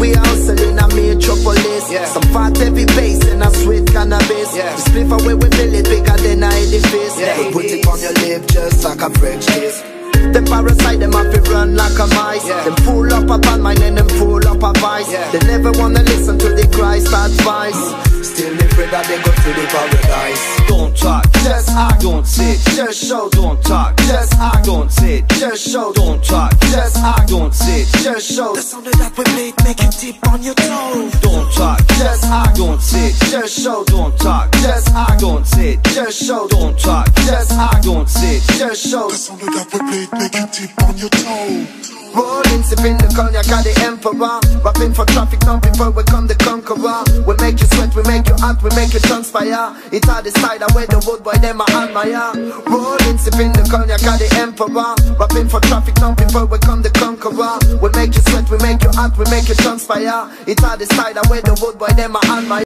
We all in a metropolis. Yeah. Some fat heavy bass and a sweet cannabis. Yeah. The spliff away with the bigger than a edifice. Yeah, you put it on your lip just like a French kiss. Them parasite, them have to run like a mice. Yeah. Them pull up a bad mind and them pull up a vice. Yeah. They never wanna listen to the Christ advice. Still they pray that they go to the paradise. Don't talk, Just act, don't sit. just show, Don't talk, just act, don't sit. just show, Don't talk, just act, don't sit. just show, The sound that we played make you tip on your toes. Don't talk, just act, don't sit. just show, Don't sit. just show, Don't talk, just act, don't sit. just show. The sound of that we played make you tip on your toes. Rolling, sipping the cognac of the emperor. Rapping for traffic now before we come the conqueror. We make you sweat, we make you hot, we make you transpire. It's all the side where the wood boy them a admire. Rolling, sipping the cognac of the emperor. Rapping for traffic now before we come the conqueror. We make you sweat, we make you hot, we make you transpire. It's all the side where the wood boy them a admire.